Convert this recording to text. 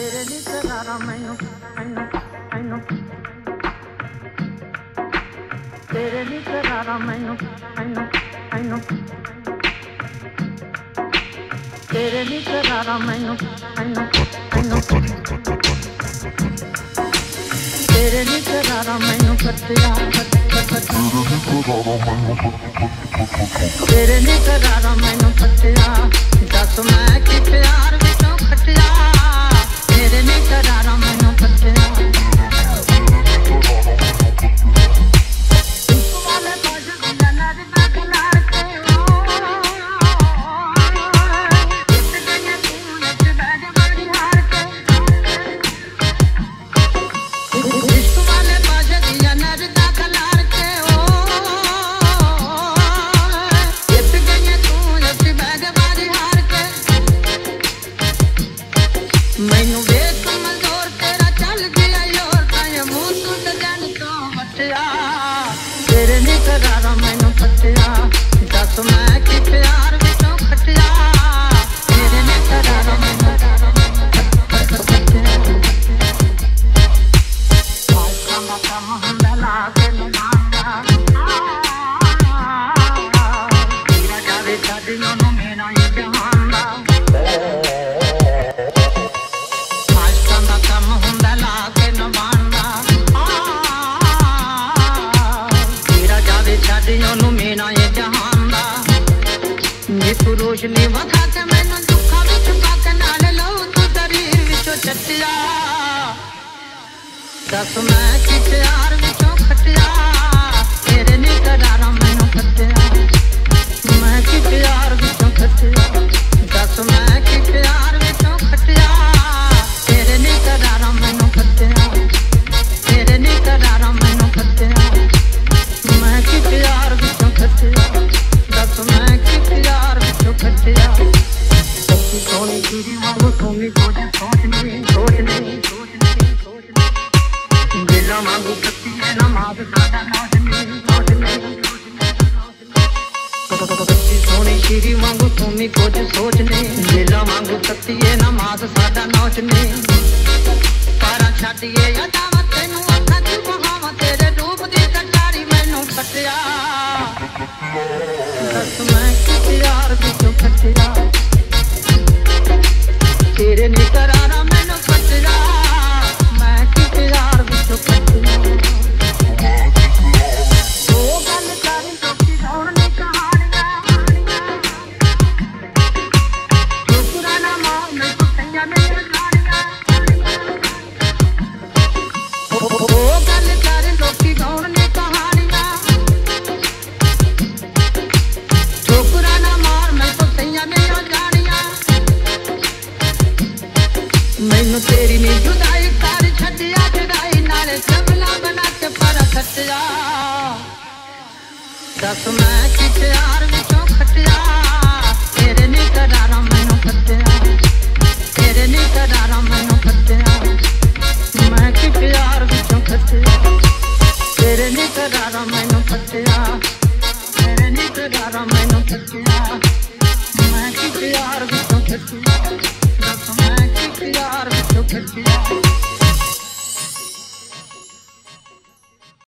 Tere this is not mainu, mainu, own. I know, I know. mainu, this is not on my own. I know, I know. Baby, this is not on my own. I know, I know. तेरे लिए ਕਰਾਰਾ ਮੈਨੂੰ ਫਟਿਆ ਦੱਸ ਮੈਂ ਕਿ ਪਿਆਰ ਵਿੱਚੋਂ ਖਟਿਆ ਤੇਰੇ ਨਹੀਂ ਕਰਾਰਾ ਮੈਨੂੰ ਕੰਮ ਕੰਮ ਨੀ ਤੂੰ ਰੋਸ਼ਨੀ ਵਖਾ ਕੇ ਮੈਨੂੰ ਦੁੱਖਾਂ ਵਿੱਚ ਪਾ ਨਾਲ ਲਓ ਤੂੰ ਦਰੀਰ ਵਿੱਚੋਂ ਚੱਟਿਆ। ਦੱਸ ਮੈਂ ਕਿ ਪਿਆਰ ਵਿੱਚੋਂ ਖਟਿਆ। ਸੱਚੀ ਸੋਹਣੀ ਸ਼ੀਰੀ ਵਾਂਗੂ ਸੋਹਣੀ ਕੁਝ ਸੋਚਨੇ। ਦਿਲਾਂ ਵਾਂਗੂ ਕੱਤੀਏ ਨਮਾਜ਼ ਸਾਡਾ ਨਾਸ਼ਨੀ ਪਾਰਾਂ ਛੱਡੀਏ ਯਾਦਾਂ ਤੈਨੂੰ ਅੱਖਾਂ ਚ ਬਹਾਵਾਂ ਤੇਰੇ ਰੂਪ ਦੀ ਕਟਾਰੀ ਮੈਨੂੰ ਫਟਿਆ ਦੱਸ ਮੈਂ ਕਿ ਪਿਆਰ ਵਿੱਚੋਂ ਖੱਟਿਆ ਤੇਰੇ ਨੇ ਮੈਨੂੰ ਤੇਰੀ ਨੀ ਜੁਦਾਈ ਕਰ ਛੱਡਿਆ ਜੁਦਾਈ ਨਾਲੇ ਸਬਲਾ ਬਣਾ ਕੇ ਪਰ ਖੱਟਿਆ ਦੱਸ ਮੈਂ ਕਿ ਪਿਆਰ ਵਿੱਚੋਂ ਖੱਟਿਆ? ਤੇਰੇ ਨੀ ਕਰਾਰਾ خيار نحب